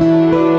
Música